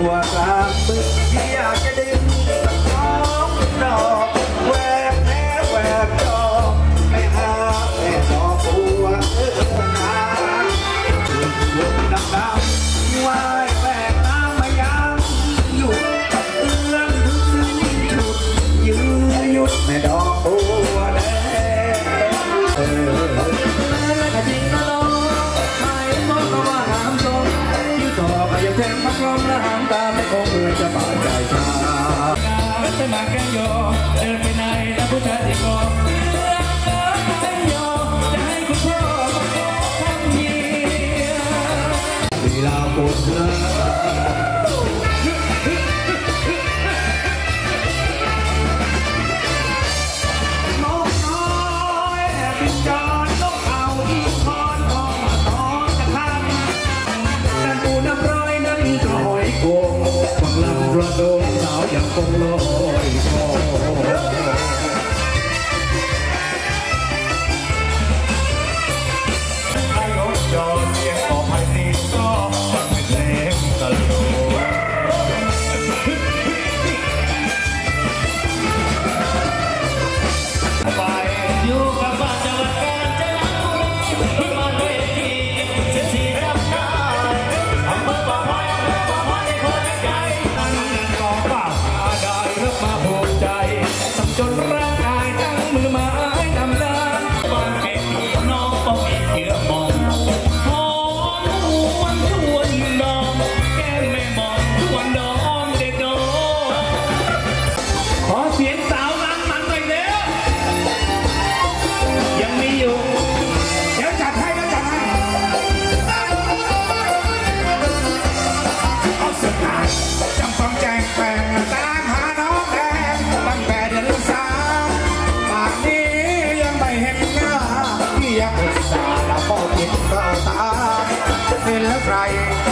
Wala pergi akhirnya Yeah. 阳光喽。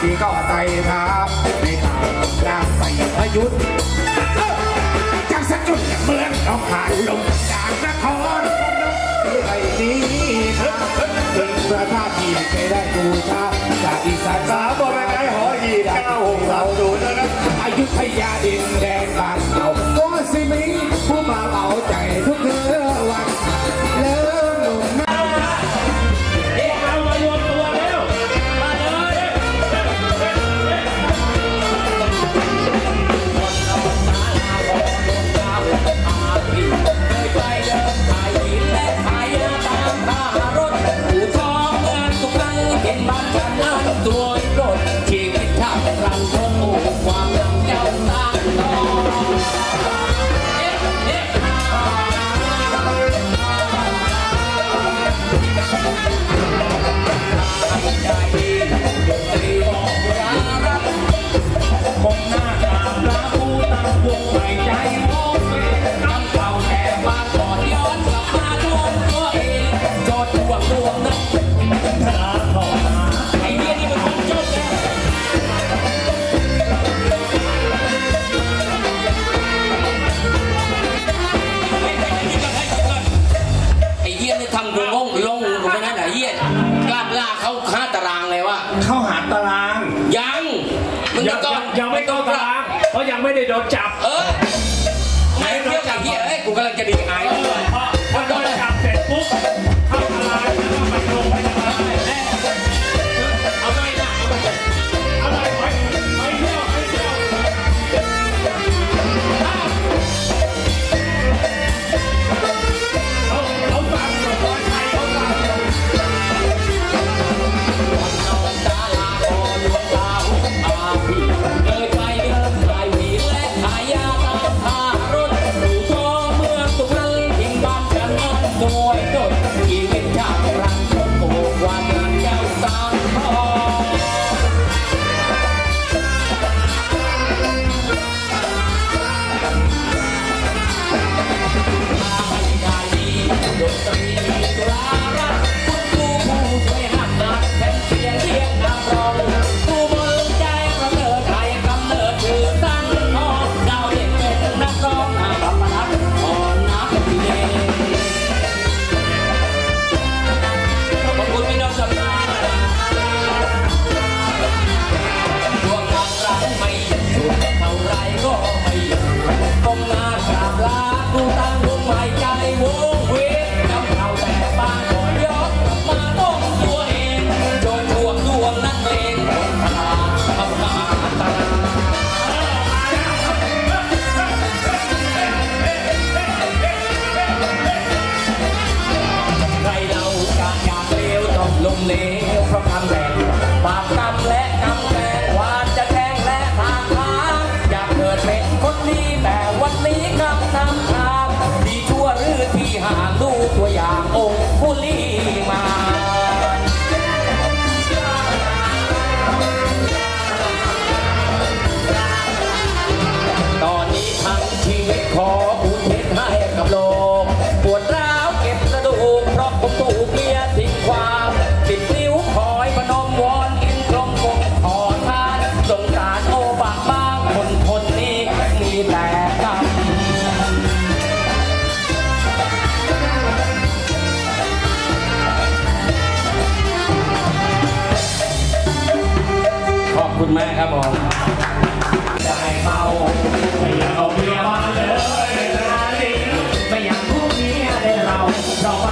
ที่ก็ใจครับในข่าวลางไปพยุทธ์จากสักจุดเหมือนเราผ่านลงจากนครที่ไอ้นี้ครับถึงพระธาตุที่ไม่ได้ดูชาจากอีสาน อะไรวะเข้าหาตาราง ยังมึงยังยังไม่ต้อตาราง เพราะยังไม่ได้โดนจับ เออไม่โดนจับเฮียเอ้ยกูกำลังจะดีไอ Don't ขอคุณแม่ครับผมได้เมาไม่อยากเอาเมียมาเลยเวลานี้ไม่อยากพูดเมียเดินเราเราไป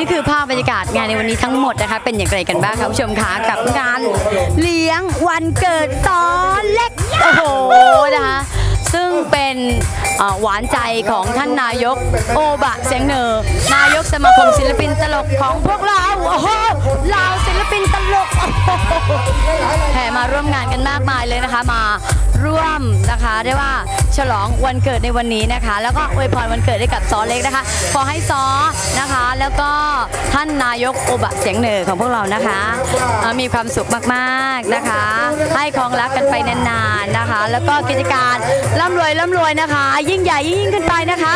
นี่คือภาพบรรยากาศงานในวันนี้ทั้งหมดนะคะ เป็นอย่างไรกันบ้างคะคุณผู้ชมคะกับงานเลี้ยงวันเกิดตอนเล็ก โอ้โหนะคะซึ่งเป็นหวานใจของท่านนายกโอบะเสียงเนอนายกสมาคมศิลปินตลกของพวกเราโอ้โหเหล่าศิลปินตลกแห่มาร่วมงานกันมากมายเลยนะคะมาร่วมนะคะเรียกว่า ฉลองวันเกิดในวันนี้นะคะ แล้วก็อวยพรวันเกิดให้กับซอเล็กนะคะขอให้ซอนะคะ แล้วก็ท่านนายกโอบะเสียงเหนือของพวกเรานะคะมีความสุขมากๆนะคะ ให้ครองรักกันไปนานๆนะคะ แล้วก็กิจการร่ำรวยร่ำรวยนะคะ ยิ่งใหญ่ยิ่งขึ้นไปนะคะ